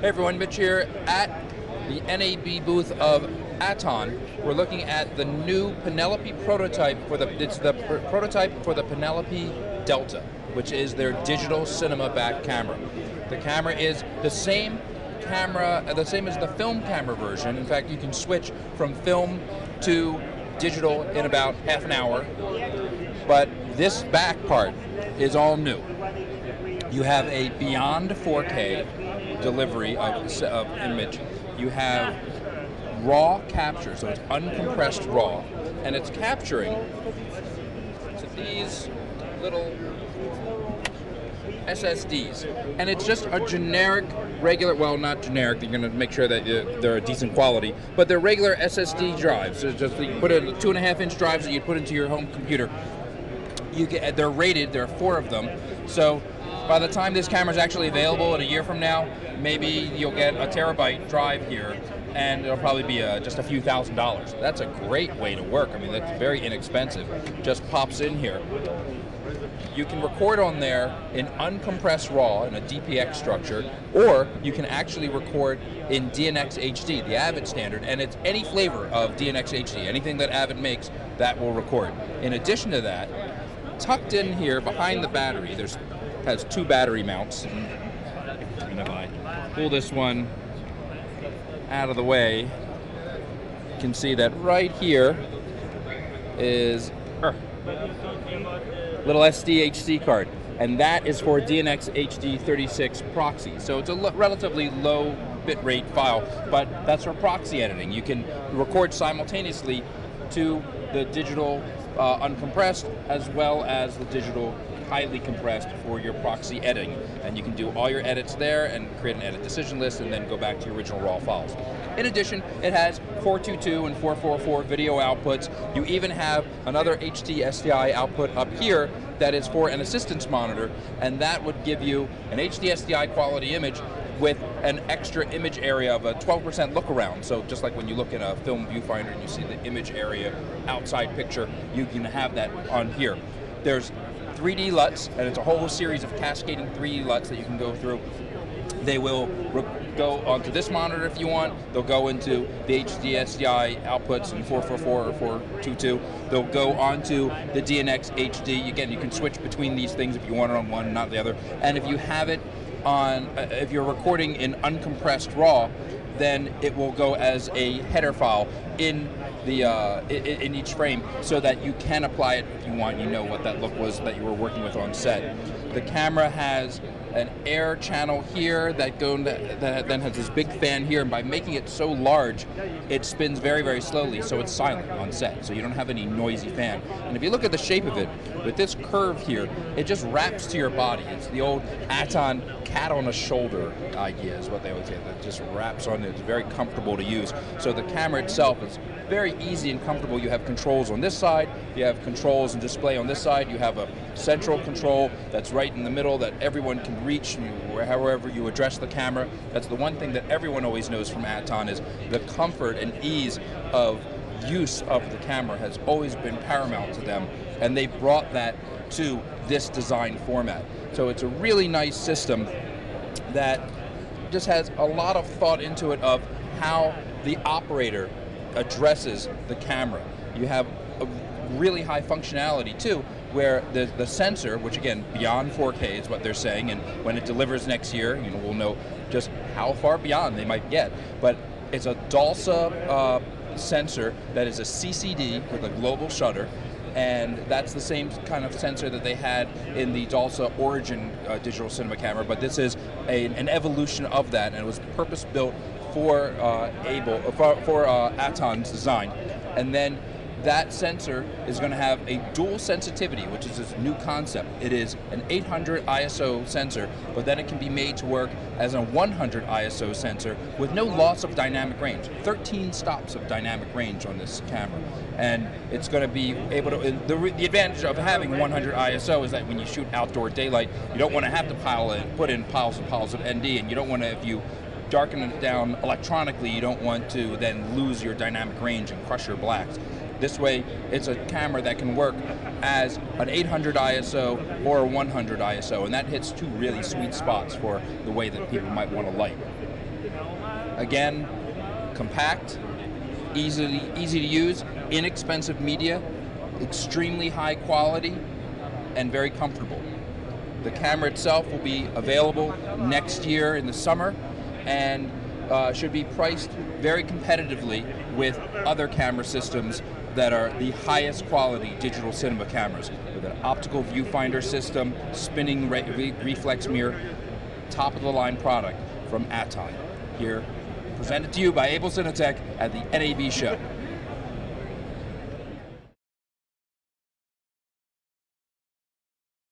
Hey everyone, Mitch here at the NAB booth of Aaton. We're looking at the new Penelope prototype for the it's the pr- prototype for the Penelope Delta, which is their digital cinema back camera. The camera is the same camera, uh, the same as the film camera version. In fact, you can switch from film to digital in about half an hour. But this back part is all new. You have a beyond 4K delivery of, of image. You have raw capture, so it's uncompressed raw, and it's capturing so these little SSDs, and it's just a generic, regular. Well, not generic. You're going to make sure that they're a decent quality, but they're regular SSD drives. So just you put in two and a half inch drives that you put into your home computer. You get they're raided. There are four of them, so by the time this camera is actually available in a year from now, maybe you'll get a terabyte drive here and it'll probably be a, just a few thousand dollars. That's a great way to work. I mean, that's very inexpensive. Just pops in here. You can record on there in uncompressed RAW in a DPX structure, or you can actually record in DNxHD, the Avid standard, and it's any flavor of DNxHD. Anything that Avid makes, that will record. In addition to that, tucked in here behind the battery, there's has two battery mounts. And if I pull this one out of the way, you can see that right here is little SDHC card. And that is for DNxHD 36 proxy. So it's a l- relatively low bitrate file, but that's for proxy editing. You can record simultaneously to the digital uh, uncompressed as well as the digital highly compressed for your proxy editing. And you can do all your edits there and create an edit decision list and then go back to your original raw files. In addition, it has 422 and 444 video outputs. You even have another HD SDI output up here that is for an assistance monitor, and that would give you an HD SDI quality image with an extra image area of a 12% look around. So just like when you look in a film viewfinder and you see the image area outside picture, you can have that on here. There's 3D LUTs, and it's a whole series of cascading 3D LUTs that you can go through. They will go onto this monitor if you want. They'll go into the HD SDI outputs in 444 or 422. They'll go onto the DNxHD. Again, you can switch between these things if you want it on one, not the other. And if you have it on, uh, if you're recording in uncompressed RAW, then it will go as a header file in the uh, in, in, each frame so that you can apply it if you want. You know what that look was that you were working with on set. The camera has an air channel here that go that, then has this big fan here, and by making it so large, it spins very very slowly, so it's silent on set, so you don't have any noisy fan. And if you look at the shape of it, with this curve here, it just wraps to your body. It's the old Aaton cat on a shoulder idea is what they always say. That just wraps on it. It's very comfortable to use. So the camera itself is very easy and comfortable. You have controls on this side, you have controls and display on this side, you have a central control that's right in the middle that everyone can reach you, however you address the camera. That's the one thing that everyone always knows from Aaton is the comfort and ease of use of the camera has always been paramount to them, and they brought that to this design format. So it's a really nice system that just has a lot of thought into it of how the operator addresses the camera. You have a really high functionality too, where the, the sensor, which again, beyond 4K is what they're saying, and when it delivers next year, you know, we'll know just how far beyond they might get. But it's a DALSA uh, sensor that is a CCD with a global shutter, and that's the same kind of sensor that they had in the DALSA Origin uh, digital cinema camera, but this is a, an evolution of that, and it was purpose built for uh, Able for, for uh, Aaton's design, and then that sensor is going to have a dual sensitivity, which is this new concept. It is an 800 ISO sensor, but then it can be made to work as a 100 ISO sensor with no loss of dynamic range. 13 stops of dynamic range on this camera. And it's going to be able to. The, the advantage of having 100 ISO is that when you shoot outdoor daylight, you don't want to have to pile in, put in piles and piles of ND, and you don't want to, if you darken it down electronically, you don't want to then lose your dynamic range and crush your blacks. This way, it's a camera that can work as an 800 ISO or a 100 ISO, and that hits two really sweet spots for the way that people might want to light. Again, compact, easily easy to use, inexpensive media, extremely high quality, and very comfortable. The camera itself will be available next year in the summer and uh, should be priced very competitively with other camera systems that are the highest quality digital cinema cameras with an optical viewfinder system, spinning re- re- reflex mirror, top of the line product from Aaton. Here, presented to you by Abel Cine Tech at the NAB show.